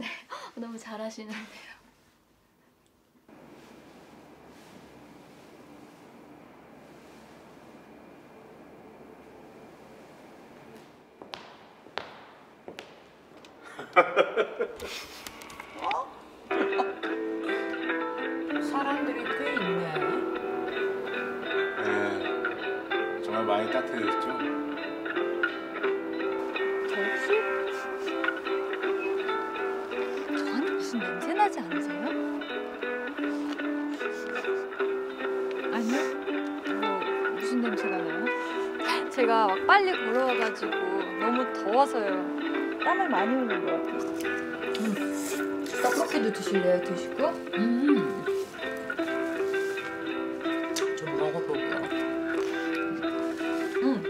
너무 잘하시는데요. 사람들이 꽤 있네. 네, 정말 많이 따뜻해졌죠. 무슨 냄새 나지 않으세요? 아니요? 뭐 무슨 냄새가 나요? 제가 막 빨리 걸어와가지고 너무 더워서요. 땀을 많이 흘린 것 같아요. 떡볶이도 드실래요? 드시고? 음. 좀 먹어볼게요. 음.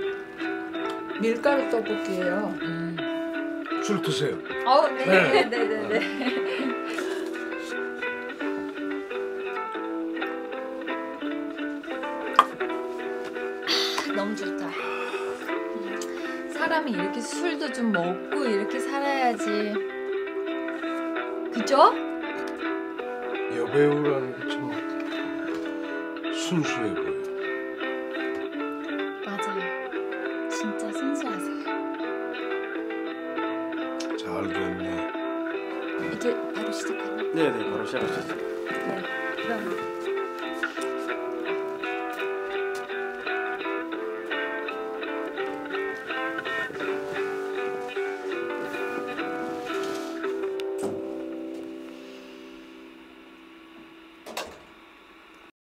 밀가루 떡볶이에요. 음. 술 드세요. 어, 네, 네. 네, 네, 네. 아, 너무 좋다. 사람이 이렇게 술도 좀 먹고 이렇게 살아야지. 그죠? 여배우라는 게 참 순수해 보여. 맞아요. 진짜 순수하세요. 잘 그렸네. 이제 바로 시작하나? 네네, 바로 시작하시죠. 네, 그럼.